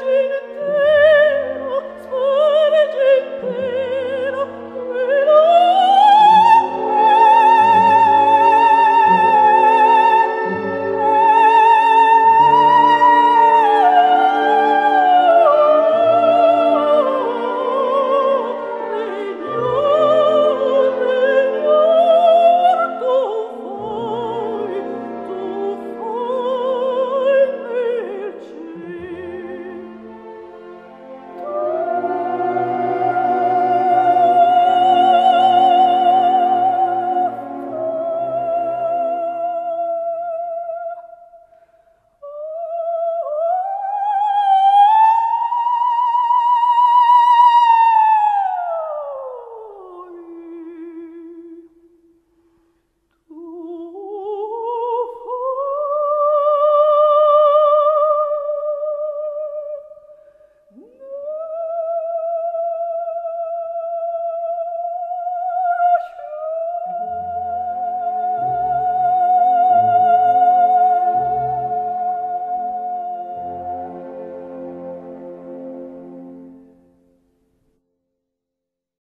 Virgin.